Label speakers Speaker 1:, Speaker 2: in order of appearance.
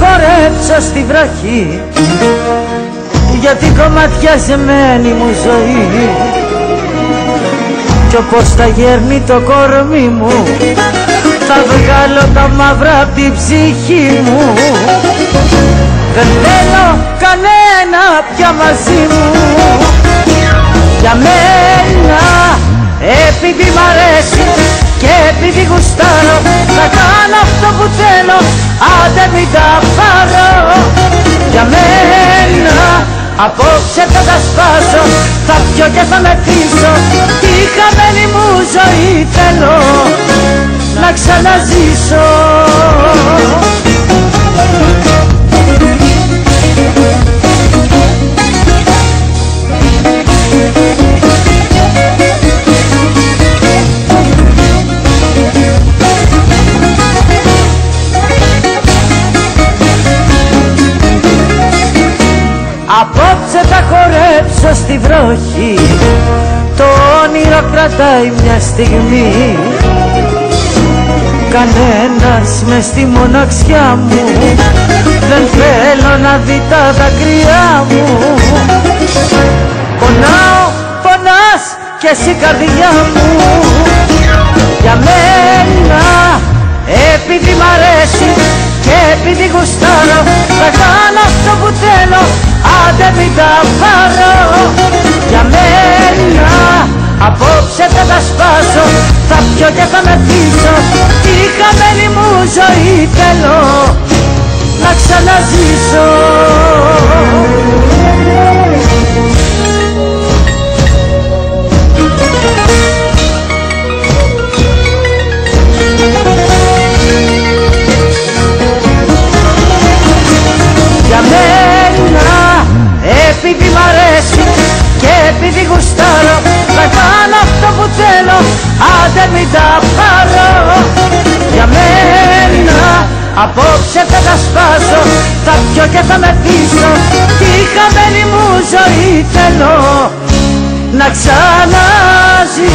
Speaker 1: χορέψω στη βροχή για την κομματιασμένη μου ζωή. Κι όπως θα γέρνει το κορμί μου θα βγάλω τα μαύρα απ' την ψυχή μου. Δεν θέλω κανένα πια μαζί μου. Για μένα επειδή μ' αρέσει και επειδή γουστάρω θα κάνω αυτό που θέλω άντε μην τα πάρω για μένα. Απόψε θα τα σπάσω θα πιω και θα με πίσω τη χαμένη μου ζωή θέλω να ξαναζήσω Απόψε θα χορέψω στη βροχή. Το όνειρο κρατάει μια στιγμή. Κανένας μες στη μοναξιά μου. Δεν θέλω να δει τα δακρυά μου. Πονάω, πονάς και εσύ καρδιά μου. Για μένα επειδή μ' αρέσει και επειδή γουστάρω τα πάρω για μένα. Απόψε θα τα σπάσω θα πιω και θα με πίσω τη χαμένη μου ζωή θέλω να ξαναζήσω επειδή γουστάρω. Θα κάνω αυτό που θέλω άντε μην τα πάρω. Για μένα απόψε θα τα σπάσω θα πιω και θα με πίσω τη χαμένη μου ζωή θέλω να ξαναζήσω